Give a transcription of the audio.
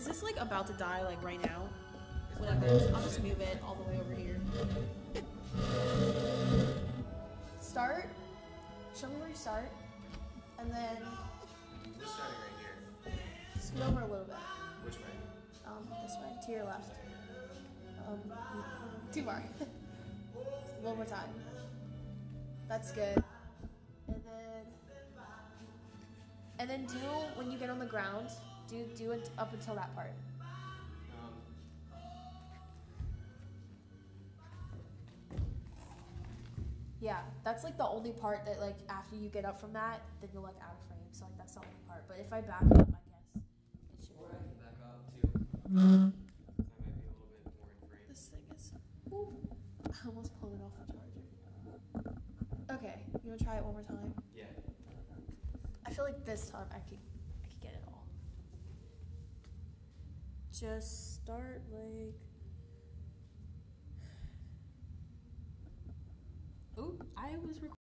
is this like about to die like right now. Whatever. I'll just move it all the way over here. Start. Show me where you start. And then We're starting right here. scoot over a little bit. Which way? Um, this way, to your left. Um, too far. One more time. That's good. And then, and then do when you get on the ground. Do do it up until that part. Um, Yeah, that's like the only part that like after you get up from that, then you're like out of frame. So like that's the only part. But if I back up, I guess it should work. back up too. I might be a little bit more in frame. This thing is. Ooh, I almost pulled it off the charger. Okay, you wanna try it one more time? Yeah. I feel like this time I could I could get it all. Just start like Oop, I was recording